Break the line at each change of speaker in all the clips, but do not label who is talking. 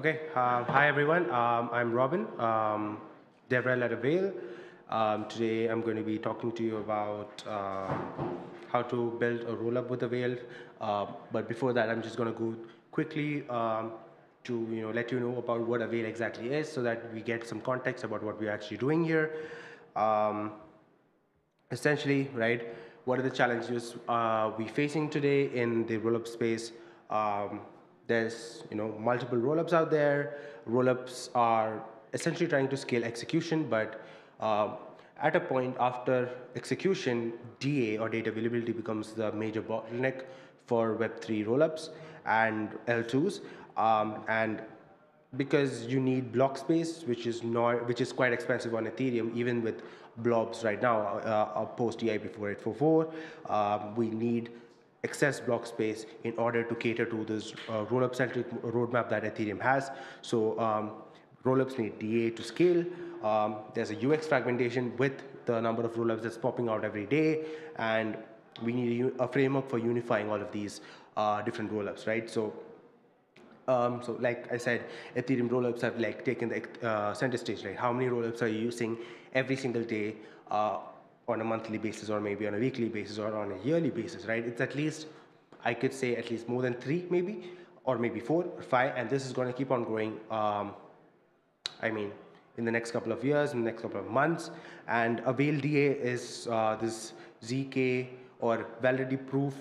Okay, uh, hi everyone. Um, I'm Robin, um, DevRel at Avail. Um, today I'm going to be talking to you about uh, how to build a rollup with Avail. Uh, but before that, I'm just going to go quickly um, to you know let you know about what Avail exactly is, so that we get some context about what we're actually doing here. Um, essentially, right? What are the challenges uh, we facing today in the rollup space? Um, there's you know multiple rollups out there. Rollups are essentially trying to scale execution, but uh, at a point after execution, DA or data availability becomes the major bottleneck for Web3 rollups and L2s. Um, and because you need block space, which is not, which is quite expensive on Ethereum, even with blobs right now, uh, uh, post EIP 4844, um, we need excess block space in order to cater to this uh, rollup centric roadmap that Ethereum has. So um, rollups need DA to scale. Um, there's a UX fragmentation with the number of rollups that's popping out every day, and we need a, framework for unifying all of these uh, different rollups, right? So um, so like I said, Ethereum rollups have like taken the uh, center stage. Like how many rollups are you using every single day uh, on a monthly basis, or maybe on a weekly basis, or on a yearly basis, right? It's at least I could say at least more than three, maybe, or maybe four or five, and this is going to keep on growing. Um, I mean, in the next couple of years, in the next couple of months, and Avail DA is uh, this ZK or validity proof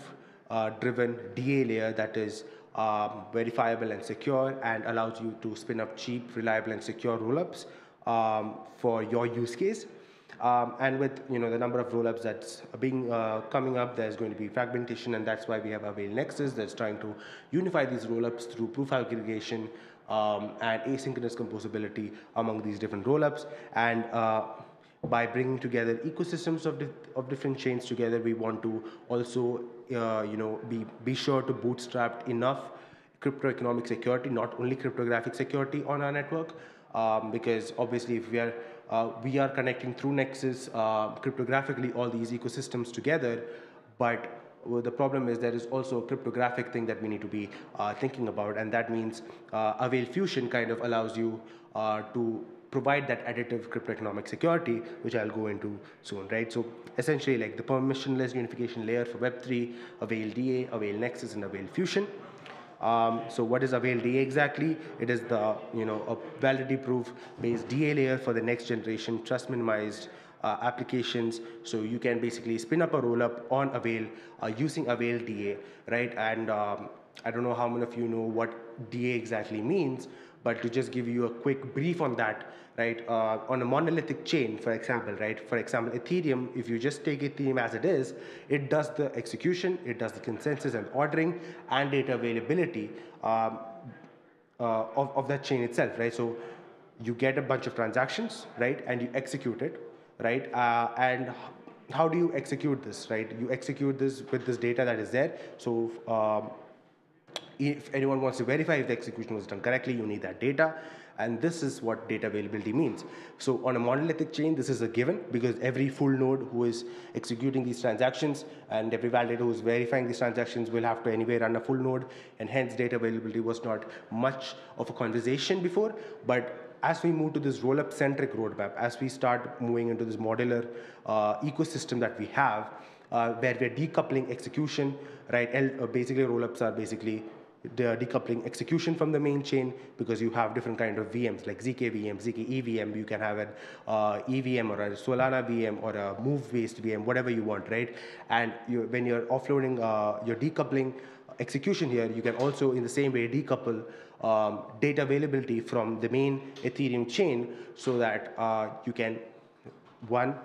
uh, driven DA layer that is um, verifiable and secure and allows you to spin up cheap, reliable, and secure rollups um, for your use case. Um, and with you know the number of rollups that's being uh, coming up, there's going to be fragmentation, and that's why we have Avail Nexus that's trying to unify these rollups through proof aggregation um, and asynchronous composability among these different rollups. And uh, by bringing together ecosystems of, di of different chains together, we want to also uh, you know be be sure to bootstrap enough crypto economic security, not only cryptographic security on our network, um, because obviously if we are we are connecting through Nexus uh, cryptographically all these ecosystems together, but well, the problem is there is also a cryptographic thing that we need to be uh, thinking about, and that means uh, Avail Fusion kind of allows you uh, to provide that additive cryptoeconomic security, which I'll go into soon, right? So essentially, like the permissionless unification layer for Web3, Avail DA, Avail Nexus, and Avail Fusion. Um, so what is Avail DA exactly? It is the, you know, a validity proof based DA layer for the next generation trust minimized uh, applications. So you can basically spin up a rollup on Avail uh, using Avail DA, right? And um, I don't know how many of you know what DA exactly means, but to just give you a quick brief on that, right? Uh, on a monolithic chain, for example, right? For example, Ethereum, if you just take Ethereum as it is, it does the execution, it does the consensus and ordering and data availability um, uh, of, of that chain itself, right? So you get a bunch of transactions, right? And you execute it, right? Uh, and how do you execute this, right? You execute this with this data that is there. So um, if anyone wants to verify if the execution was done correctly, you need that data. And this is what data availability means. So on a monolithic chain, this is a given because every full node who is executing these transactions and every validator who is verifying these transactions will have to anyway run a full node. And hence data availability was not much of a conversation before. But as we move to this roll-up centric roadmap, as we start moving into this modular uh, ecosystem that we have, uh, where we're decoupling execution, right? uh, basically, rollups are basically decoupling execution from the main chain because you have different kind of VMs like ZK VM, ZK EVM. You can have an uh, EVM or a Solana VM or a move-based VM, whatever you want, right? And you, when you're offloading, uh, you're decoupling execution here, you can also in the same way decouple um, data availability from the main Ethereum chain so that uh, you can, one,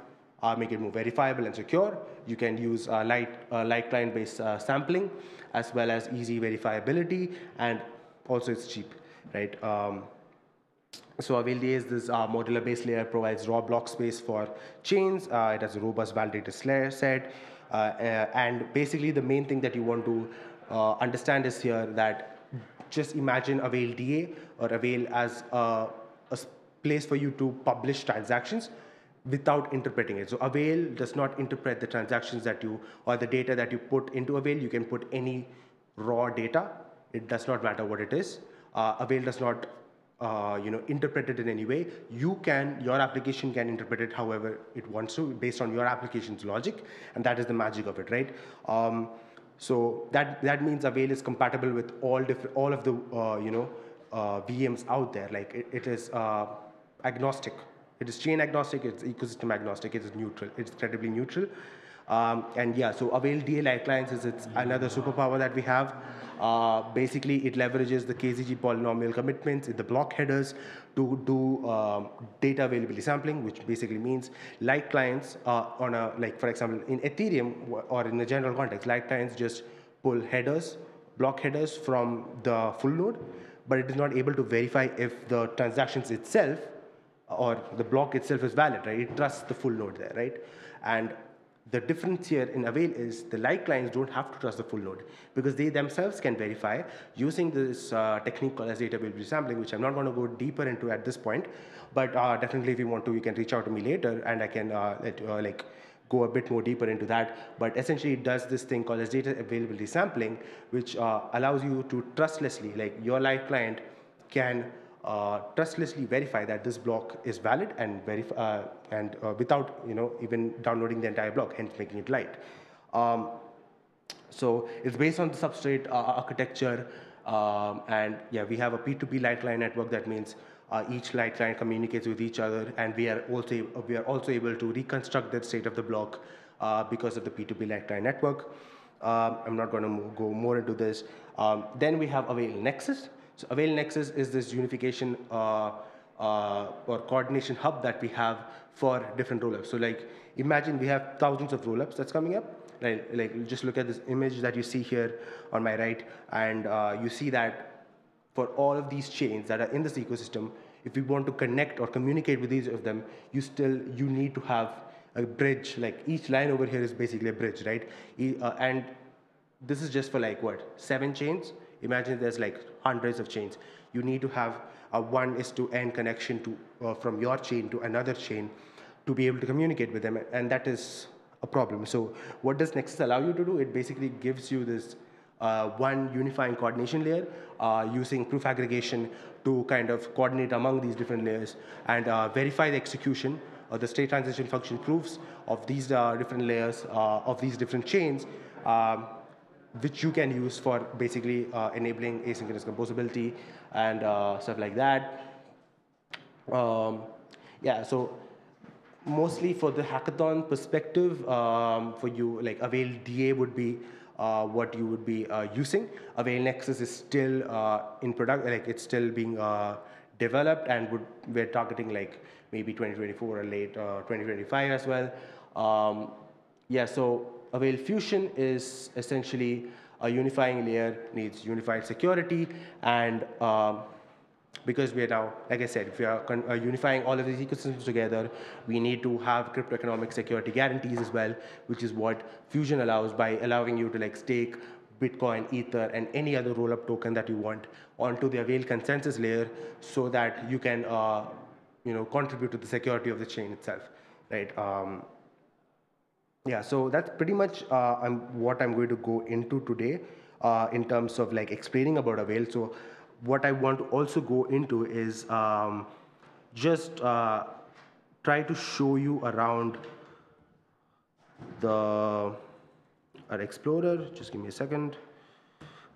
uh, make it more verifiable and secure. You can use uh, light, uh, light client-based uh, sampling as well as easy verifiability and also it's cheap, right? Um, so Avail is this uh, modular base layer provides raw block space for chains. Uh, it has a robust validator layer set. Uh, uh, and basically the main thing that you want to uh, understand is here that just imagine Avail DA or Avail as a, a place for you to publish transactions without interpreting it. So Avail does not interpret the transactions that you or the data that you put into Avail. You can put any raw data. It does not matter what it is. Uh, Avail does not uh, you know, interpret it in any way. You can, your application can interpret it however it wants to, based on your application's logic, and that is the magic of it, right? Um, so that that means Avail is compatible with all different, all of the, uh, you know, uh, VMs out there. Like it, it is uh, agnostic. It is chain agnostic. It's ecosystem agnostic. It is neutral. It's incredibly neutral. Um, and yeah, so Avail Clients is it's another superpower that we have. Uh, basically, it leverages the KZG polynomial commitments in the block headers to do um, data availability sampling, which basically means light clients uh, on a, like for example, in Ethereum or in the general context, light clients just pull headers, block headers from the full node, but it is not able to verify if the transactions itself or the block itself is valid, right? It trusts the full node there, right? And the difference here in Avail is the light clients don't have to trust the full node because they themselves can verify using this uh, technique called as data availability sampling, which I'm not going to go deeper into at this point. But uh, definitely, if you want to, you can reach out to me later, and I can uh, let, uh, like go a bit more deeper into that. But essentially, it does this thing called as data availability sampling, which uh, allows you to trustlessly, like your light client can uh, trustlessly verify that this block is valid and uh, and uh, without you know even downloading the entire block, hence making it light. Um, so it's based on the substrate uh, architecture, um, and yeah, we have a P2P light client network. That means uh, each light client communicates with each other, and we are also we are also able to reconstruct the state of the block uh, because of the P2P light client network. Um, I'm not going to go more into this. Um, then we have Avail Nexus. So Avail Nexus is this unification uh, uh, or coordination hub that we have for different rollups. So like imagine we have thousands of rollups that's coming up. Like, like just look at this image that you see here on my right, and uh, you see that for all of these chains that are in this ecosystem, if we want to connect or communicate with each of them, you still you need to have a bridge. Like each line over here is basically a bridge, right? Uh, and this is just for like what seven chains. Imagine there's like hundreds of chains. You need to have a one is to n connection to uh, from your chain to another chain to be able to communicate with them, and that is a problem. So what does Nexus allow you to do? It basically gives you this uh, one unifying coordination layer uh, using proof aggregation to kind of coordinate among these different layers and uh, verify the execution of the state transition function proofs of these uh, different layers uh, of these different chains um, which you can use for basically uh, enabling asynchronous composability and uh, stuff like that. Um, yeah, so mostly for the hackathon perspective, um, for you, like Avail DA would be uh, what you would be uh, using. Avail Nexus is still uh, in product, like it's still being uh, developed and would, we're targeting like maybe 2024 or late 2025 as well. Um, yeah, so Avail Fusion is essentially a unifying layer, needs unified security, and um, because we are now, like I said, if we are uh, unifying all of these ecosystems together, we need to have cryptoeconomic security guarantees as well, which is what Fusion allows by allowing you to like stake Bitcoin, Ether, and any other roll-up token that you want onto the Avail consensus layer so that you can, uh, you know, contribute to the security of the chain itself, right? Um, yeah, so that's pretty much uh, I'm, what I'm going to go into today uh, in terms of like explaining about Avail. So what I want to also go into is um, just uh, try to show you around the our Explorer. Just give me a second.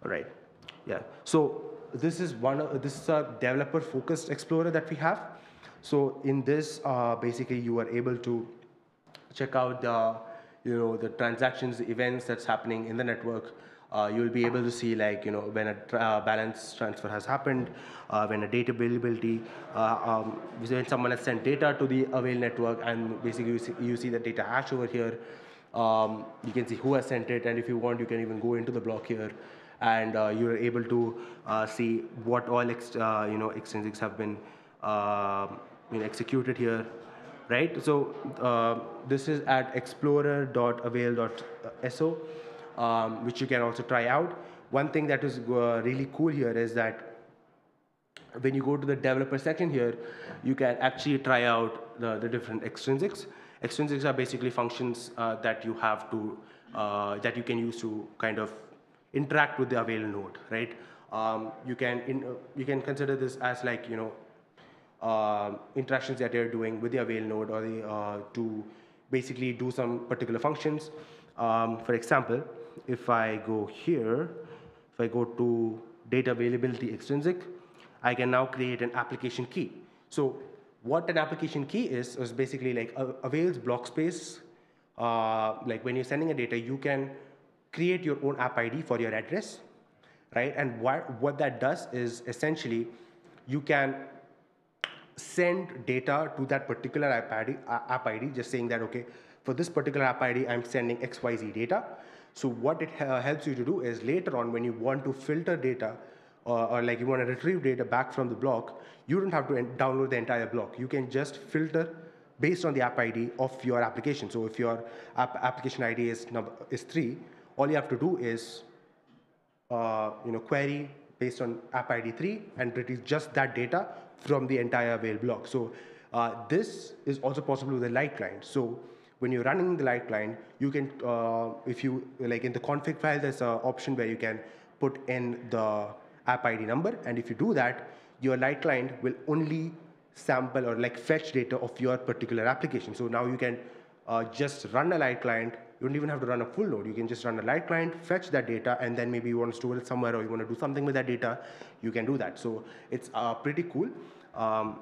All right. Yeah. So this is one. Of, this is a developer-focused Explorer that we have. So in this, uh, basically, you are able to check out the you know, the transactions, events that's happening in the network. Uh, you'll be able to see like, you know, when a tra uh, balance transfer has happened, uh, when a data availability, uh, um, when someone has sent data to the Avail network and basically you see, you see the data hash over here. Um, you can see who has sent it and if you want, you can even go into the block here and uh, you're able to uh, see what all ex you know, extrinsics have been you know, executed here right? So uh, this is at explorer.avail.so, um, which you can also try out. One thing that is uh, really cool here is that when you go to the developer section here, you can actually try out the, the different extrinsics. Extrinsics are basically functions uh, that you have to, uh, that you can use to kind of interact with the Avail node, right? um, you can in, uh, you can consider this as like you know uh, interactions that you're doing with the avail node or the uh, to basically do some particular functions. Um, for example, if I go here, if I go to data availability extrinsic, I can now create an application key. So what an application key is, is basically like Avail's block space. Uh, like when you're sending a data, you can create your own app ID for your address, right? And what, what that does is essentially you can send data to that particular app ID, app ID, just saying that, okay, for this particular app ID, I'm sending XYZ data. So what it uh, helps you to do is later on when you want to filter data or, or, like you want to retrieve data back from the block, you don't have to download the entire block. You can just filter based on the app ID of your application. So if your app application ID is, number, is 3, all you have to do is uh, you know, query based on app ID 3 and retrieve just that data from the entire Avail block. So uh, this is also possible with the light client. So when you're running the light client, you can, uh, if you, like in the config file, there's an option where you can put in the app ID number. And if you do that, your light client will only sample or like fetch data of your particular application. So now you can uh, just run a light client. You don't even have to run a full node. You can just run a light client, fetch that data, and then maybe you want to store it somewhere or you want to do something with that data, you can do that. So it's uh, pretty cool. Um,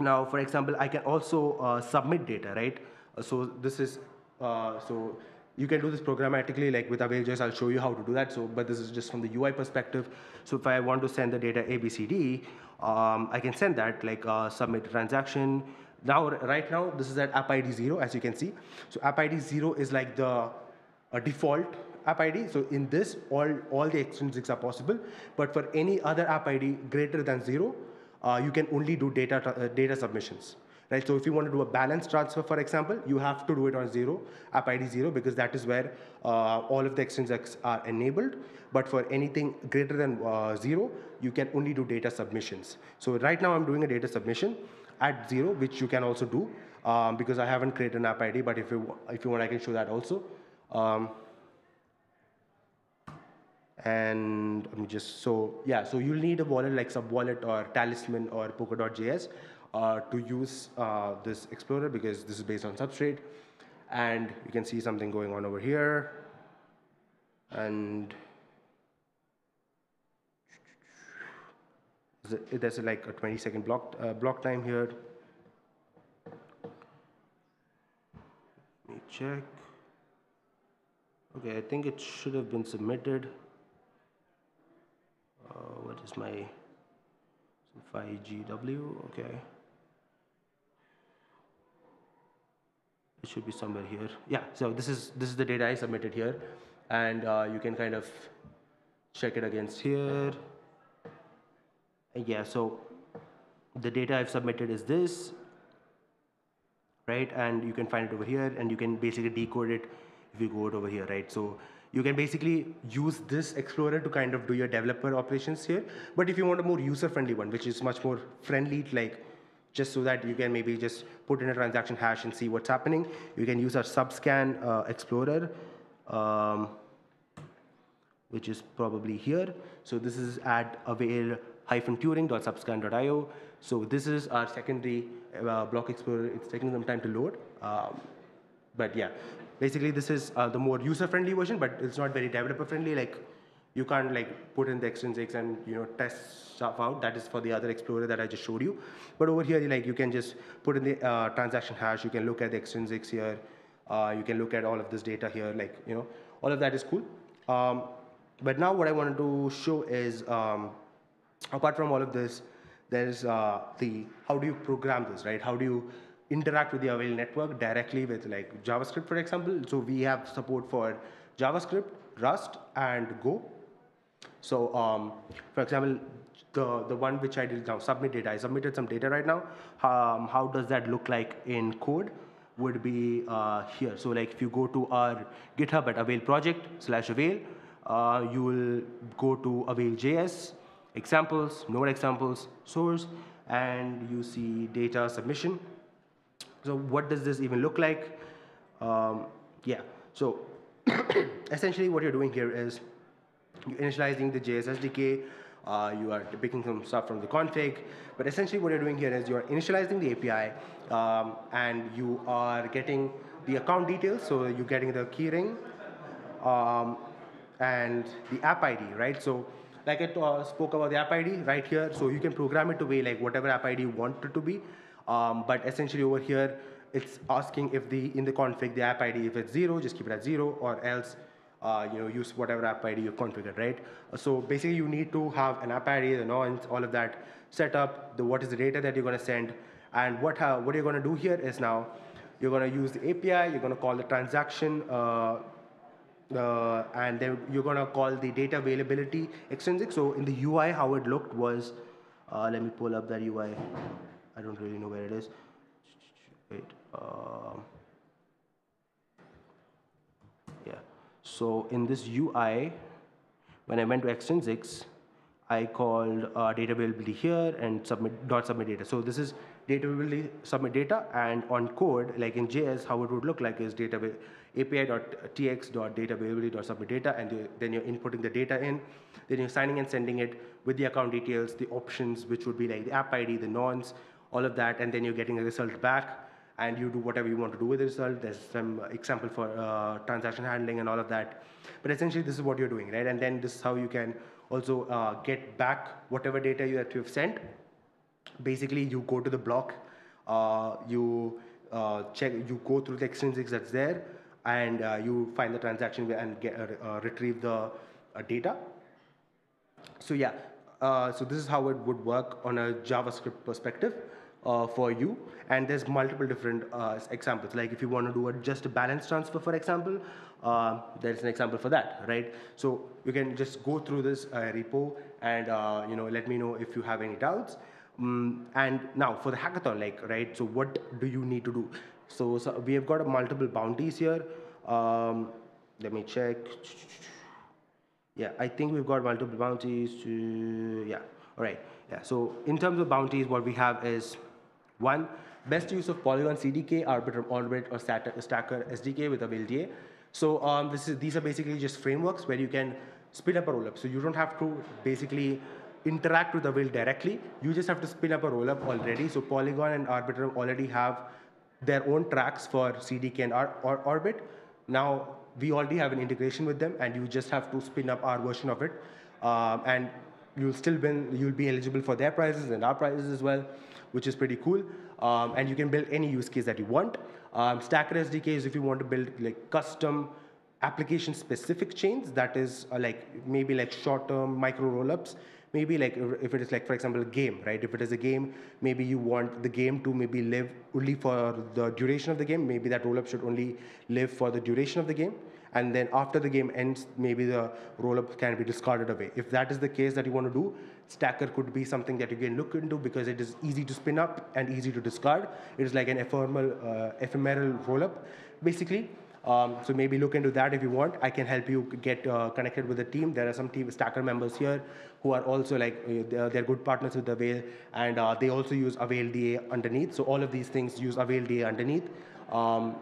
now, for example, I can also uh, submit data, right? Uh, so this is, uh, so you can do this programmatically like with Avail.js, I'll show you how to do that. So, but this is just from the UI perspective. So if I want to send the data ABCD, um, I can send that like uh, submit transaction. Now, right now, this is at app ID zero, as you can see. So app ID zero is like the default app ID. So in this, all, all the extrinsics are possible. But for any other app ID greater than zero, uh, you can only do data, uh, data submissions right? So if you want to do a balance transfer, for example, you have to do it on zero, app ID zero, because that is where uh, all of the extrinsics are enabled. But for anything greater than uh, zero, you can only do data submissions. So right now I'm doing a data submission at zero, which you can also do um, because I haven't created an app ID, but if you, if you want, I can show that also. Um, and me just, so yeah, so you'll need a wallet like Subwallet or Talisman or Polkadot.js uh, to use uh, this Explorer because this is based on Substrate. And you can see something going on over here. And there's like a 20 second block, uh, block time here. Let me check. Okay, I think it should have been submitted. Uh, what is my 5GW? Okay. it should be somewhere here. Yeah, so this is, this is the data I submitted here. And uh, you can kind of check it against here. And yeah, so the data I've submitted is this, right? And you can find it over here and you can basically decode it if you go over here, right? So you can basically use this Explorer to kind of do your developer operations here. But if you want a more user-friendly one, which is much more friendly, like just so that you can maybe just put in a transaction hash and see what's happening. You can use our Subscan uh, Explorer, um, which is probably here. So this is at avail-turing.subscan.io. So this is our secondary uh, block explorer. It's taking some time to load. Um, but yeah, basically this is uh, the more user-friendly version, but it's not very developer-friendly. Like you can't like put in the extrinsics and you know test stuff out. That is for the other explorer that I just showed you. But over here, like you can just put in the uh, transaction hash. You can look at the extrinsics here. Uh, you can look at all of this data here. Like you know, all of that is cool. Um, but now what I wanted to show is, um, apart from all of this, there's uh, the how do you program this, right? How do you interact with the Avail network directly with like JavaScript, for example. So we have support for JavaScript, Rust, and Go. So um, for example, the, the one which I did now, submit data, I submitted some data right now. Um, how does that look like in code? Would be uh, here. So like if you go to our GitHub at avail project slash avail, uh, you will go to avail.js, examples, node examples, source, and you see data submission. So what does this even look like? Um, yeah, so essentially what you're doing here is You're initializing the JS SDK, uh, you are picking some stuff from the config, but essentially what you're doing here is you're initializing the API um, and you are getting the account details, so you're getting the keyring um, and the app ID, right? So like I uh, spoke about the app ID right here, so you can program it to be like whatever app ID you want it to be, um, but essentially over here, it's asking if the in the config the app ID if it's zero, just keep it at zero, or else uh, you know use whatever app ID you've configured, right? So basically, you need to have an app ID, the nonce, all of that set up. The what is the data that you're going to send, and what how, what you're going to do here is now you're going to use the API. You're going to call the transaction. Uh, uh, and then you're to call the data availability extrinsic. So in the UI, how it looked was, uh, let me pull up that UI. I don't really know where it is. Wait. Uh, yeah. So in this UI, when I went to extrinsics, I called uh, data availability here and submit dot submit data. So this is data availability submit data, and on code, like in JS, how it would look like is data api.tx.data availability.submit data, and then you're inputting the data in. Then you're signing and sending it with the account details, the options, which would be like the app ID, the nonce, all of that, and then you're getting a result back and you do whatever you want to do with the result. There's some example for uh, transaction handling and all of that. But essentially, this is what you're doing, right? And then this is how you can also uh, get back whatever data you, that you've sent. Basically, you go to the block, uh, you uh, check, you go through the extrinsics that's there, and uh, you find the transaction and get, uh, retrieve the data. So yeah, so this is how it would work on a JavaScript perspective uh, for you. And there's multiple different uh, examples. Like if you want to do a, just a balance transfer, for example, uh, there's an example for that, right? So you can just go through this uh, repo and uh, you know let me know if you have any doubts. Um, and now for the hackathon, like right, so what do you need to do? So, so we have got multiple bounties here. Um, let me check. Yeah, I think we've got multiple bounties to, yeah, all right. Yeah, so in terms of bounties, what we have is one, best use of Polygon CDK, Arbitrum Orbit, or Stackr SDK with avail.da. So um, this is, these are basically just frameworks where you can spin up a rollup. So you don't have to basically interact with the Avail directly. You just have to spin up a rollup already. So Polygon and Arbitrum already have their own tracks for CDK and or Orbit. Now we already have an integration with them, and you just have to spin up our version of it. Um, and you'll still be, you'll be eligible for their prizes and our prizes as well which is pretty cool. Um, and you can build any use case that you want. Um, Stackr SDK is if you want to build like custom application specific chains that is uh, like maybe like short term micro rollups maybe like if it is like for example a game right if it is a game maybe you want the game to maybe live only for the duration of the game maybe that rollup should only live for the duration of the game and then after the game ends maybe the rollup can be discarded away if that is the case that you want to do Stackr could be something that you can look into because it is easy to spin up and easy to discard. It is like an ephemeral, uh, ephemeral rollup, basically. Um, so maybe look into that if you want. I can help you get uh, connected with the team. There are some team Stackr members here who are also like uh, they're, good partners with Avail, and uh, they also use avail.da underneath. So all of these things use avail.da underneath um,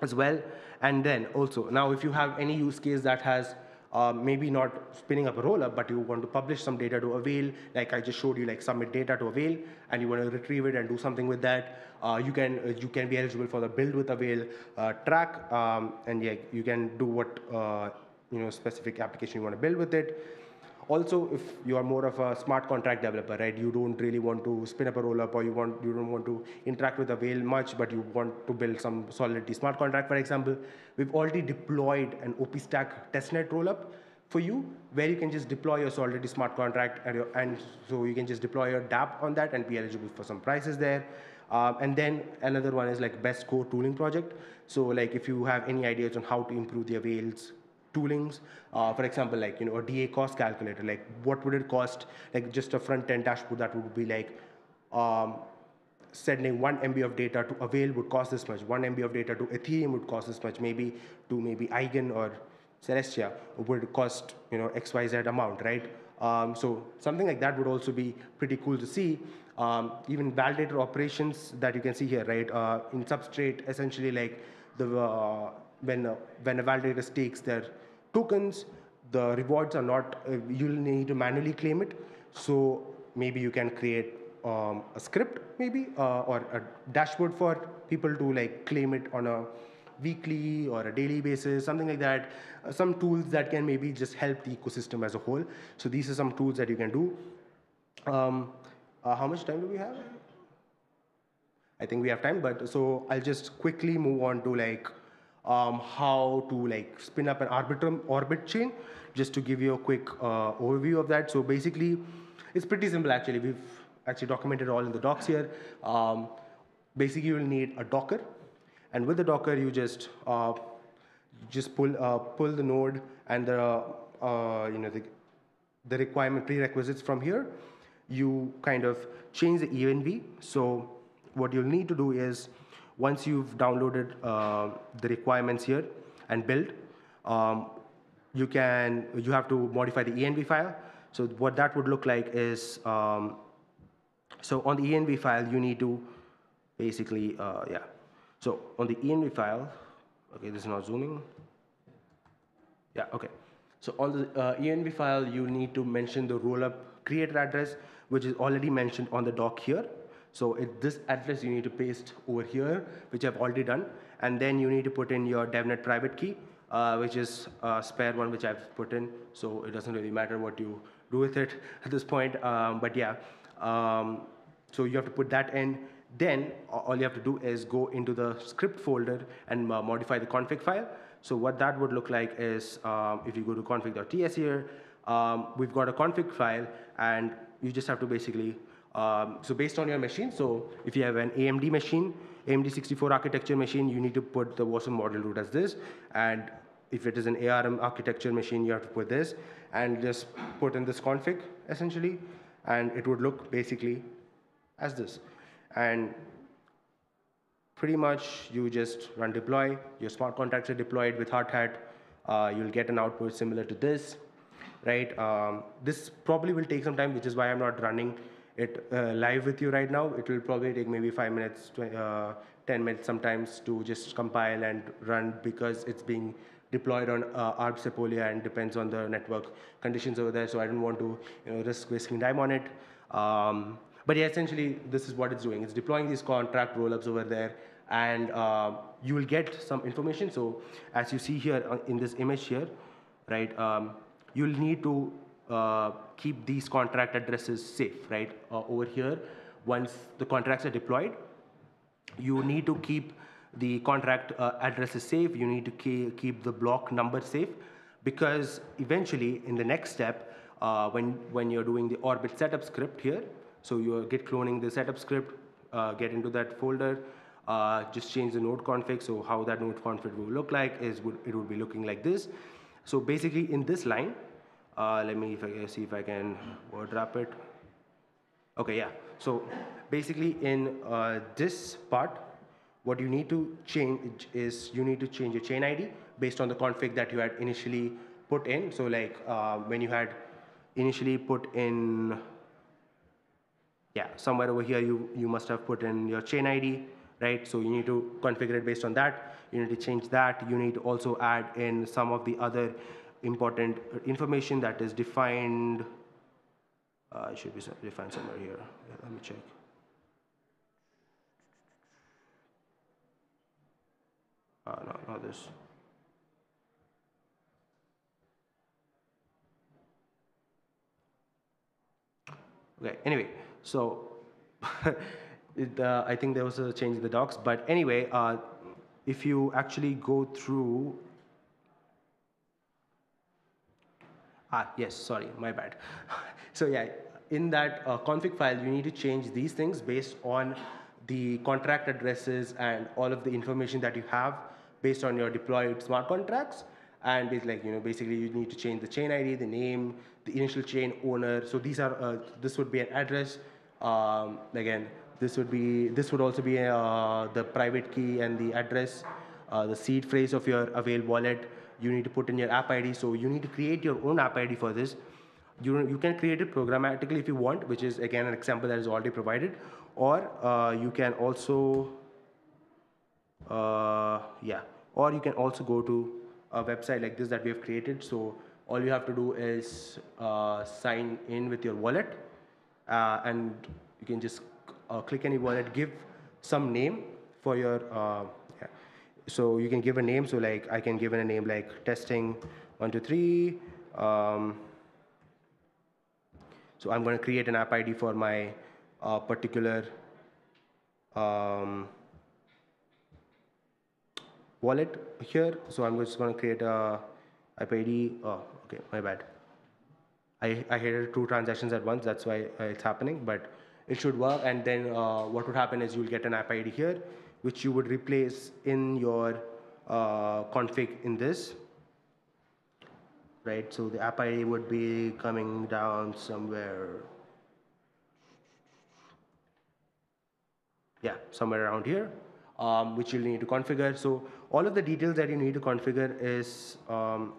as well. And then also now, if you have any use case that has uh, maybe not spinning up a rollup, but you want to publish some data to Avail, like I just showed you, like submit data to Avail, and you want to retrieve it and do something with that. Uh, you can uh, you can be eligible for the build with Avail uh, track, um, and yeah, you can do what uh, you know specific application you want to build with it. Also, if you are more of a smart contract developer, right, you don't really want to spin up a rollup or you want you don't want to interact with Avail much, but you want to build some Solidity smart contract, for example, we've already deployed an op stack testnet rollup for you, where you can just deploy your Solidity smart contract, and, your, and so you can just deploy your dApp on that and be eligible for some prices there. Um, and then another one is like best core tooling project. So like if you have any ideas on how to improve the Avails toolings. Uh, for example, like you know a DA cost calculator. Like what would it cost? Like just a front end dashboard that would be like um, sending one MB of data to Avail would cost this much. One MB of data to Ethereum would cost this much. Maybe to maybe Eigen or Celestia would cost you know X Y Z amount, right? Um, so something like that would also be pretty cool to see. Um, even validator operations that you can see here, right? Uh, in Substrate, essentially like the uh, when, uh, when a validator stakes their tokens, the rewards are not, uh, you'll need to manually claim it. So maybe you can create um, a script maybe uh, or a dashboard for people to like claim it on a weekly or a daily basis, something like that. Uh, some tools that can maybe just help the ecosystem as a whole. So these are some tools that you can do. Um, uh, how much time do we have? I think we have time, but so I'll just quickly move on to like um, how to like spin up an Arbitrum orbit chain, just to give you a quick uh, overview of that. So basically, it's pretty simple actually. We've actually documented all in the docs here. Um, basically, you will need a Docker, and with the Docker, you just uh, just pull uh, pull the node and the uh, you know the the requirement prerequisites from here. You kind of change the env. So what you'll need to do is once you've downloaded uh, the requirements here and built, um, you can you have to modify the env file. So what that would look like is um, so on the env file you need to basically uh, yeah. So on the env file, okay, this is not zooming. Yeah, okay. So on the uh, env file, you need to mention the rollup creator address, which is already mentioned on the doc here. So it, this address you need to paste over here, which I've already done. And then you need to put in your DevNet private key, uh, which is a spare one, which I've put in. So it doesn't really matter what you do with it at this point. Um, but yeah, um, so you have to put that in. Then all you have to do is go into the script folder and uh, modify the config file. So what that would look like is um, if you go to config.ts here, um, we've got a config file and you just have to basically um, so based on your machine, so if you have an AMD machine, AMD 64 architecture machine, you need to put the WASM module root as this. And if it is an ARM architecture machine, you have to put this and just put in this config essentially. And it would look basically as this. And pretty much you just run deploy, your smart contracts are deployed with Hardhat. Uh, you'll get an output similar to this, right? Um, this probably will take some time, which is why I'm not running it uh, live with you right now. It will probably take maybe five minutes, uh, 10 minutes sometimes to just compile and run because it's being deployed on uh, Arb Sepolia and depends on the network conditions over there. So I don't want to you know, risk wasting time on it. Um, but yeah, essentially, this is what it's doing. It's deploying these contract rollups over there, and uh, you will get some information. So as you see here uh, in this image here, right, um, you'll need to keep these contract addresses safe, right? Uh, over here, once the contracts are deployed, you need to keep the contract uh, addresses safe. You need to keep the block number safe because eventually in the next step, uh, when, when you're doing the orbit setup script here, so you git cloning the setup script, uh, get into that folder, uh, just change the node config. So how that node config will look like is it would be looking like this. So basically in this line, uh, let me if I, see if I can word wrap it. Okay, yeah. So basically in uh, this part, what you need to change is you need to change your chain ID based on the config that you had initially put in. So like uh, when you had initially put in, yeah, somewhere over here you, you must have put in your chain ID, right? So you need to configure it based on that. You need to change that. You need to also add in some of the other important information that is defined. Uh, it should be defined somewhere here. Yeah, let me check. Uh, no, not this. Okay, anyway, so it, uh, I think there was a change in the docs, but anyway, uh, if you actually go through Ah, yes, sorry, my bad. so yeah, in that uh, config file, you need to change these things based on the contract addresses and all of the information that you have based on your deployed smart contracts. And it's like, you know, basically you need to change the chain ID, the name, the initial chain owner. So these are, uh, this would be an address. Um, again, this would be, this would also be uh, the private key and the address, uh, the seed phrase of your Avail wallet you need to put in your app ID. So you need to create your own app ID for this. You, you can create it programmatically if you want, which is again an example that is already provided. Or uh, you can also, uh, yeah, or you can also go to a website like this that we have created. So all you have to do is uh, sign in with your wallet, uh, and you can just uh, click any wallet, give some name for your. So you can give a name. So like I can give it a name like testing one two three. Um, so I'm going to create an app ID for my uh, particular um, wallet here. So I'm just going to create a app ID. Oh, okay, my bad. I, I hit two transactions at once. That's why uh, it's happening, but it should work. And then uh, what would happen is you'll get an app ID here, which you would replace in your uh, config in this right? So the app ID would be coming down somewhere. Yeah, somewhere around here, um, which you'll need to configure. So all of the details that you need to configure is um,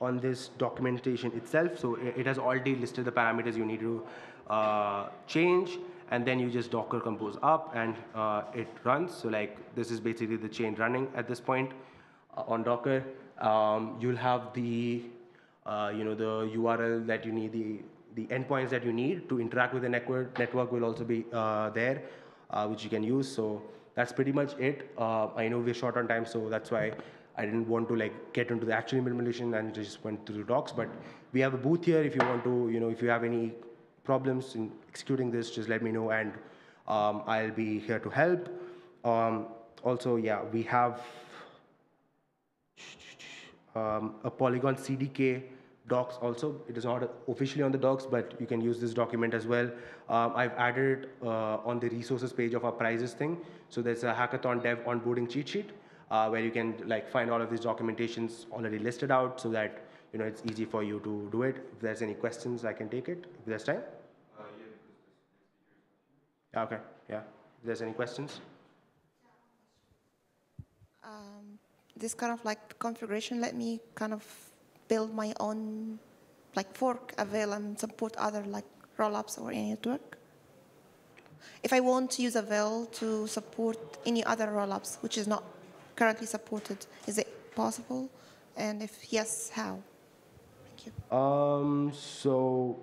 on this documentation itself. So it, has already listed the parameters you need to uh, change and then you just docker compose up and uh, it runs. So like this is basically the chain running at this point uh, on Docker. Um, you'll have the, uh, you know, the URL that you need, the, the endpoints that you need to interact with the network. Network will also be uh, there, uh, which you can use. So that's pretty much it. I know we're short on time, so that's why I didn't want to like get into the actual implementation and just went through the docs. But we have a booth here. If you want to, you know, if you have any problems in executing this, just let me know, and um, I'll be here to help. Um, also, yeah, we have um, a Polygon CDK docs also. It is not officially on the docs, but you can use this document as well. Um, I've added it uh, on the resources page of our prizes thing. So there's a hackathon dev onboarding cheat sheet uh, where you can like find all of these documentations already listed out so that you know it's easy for you to do it. If there's any questions, I can take it if there's time. Uh, yeah, okay, yeah. If there's any questions.
Um, this kind of like configuration let me kind of build my own like fork avail and support other like rollups or any network. If I want to use Avail to support any other rollups which is not currently supported, is it possible? And if yes, how?
You. Um, so,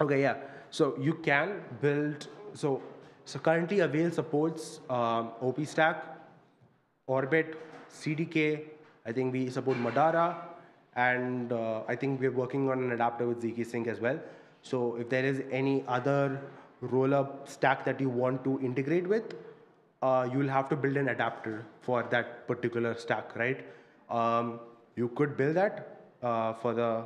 okay, yeah. So you can build, so, so currently Avail supports um, OPStack Orbit, CDK, I think we support Madara, and uh, I think we're working on an adapter with ZK Sync as well. So if there is any other roll-up stack that you want to integrate with, uh, you'll have to build an adapter for that particular stack, right? Um, you could build that uh, for the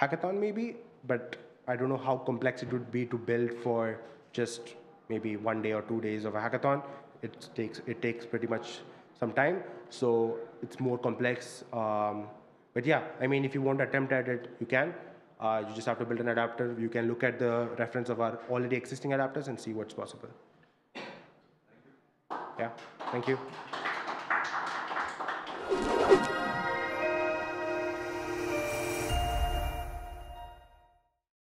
hackathon maybe, but I don't know how complex it would be to build for just maybe one day or two days of a hackathon. It takes it takes pretty much some time. So it's more complex. Um, but yeah, I mean, if you want to attempt at it, you can. Uh, you just have to build an adapter. You can look at the reference of our already existing adapters and see what's possible. Yeah, thank you.